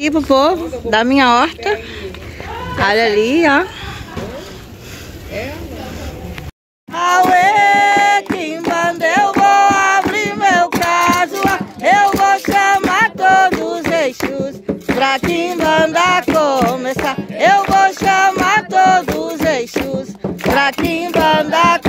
E pro povo da minha horta. Olha ali, ó. Aue, Kimbanda, eu vou abrir meu caso. Eu vou chamar todos os eixos pra Kimbanda começar. Eu vou chamar todos os eixos pra Kimbanda começar.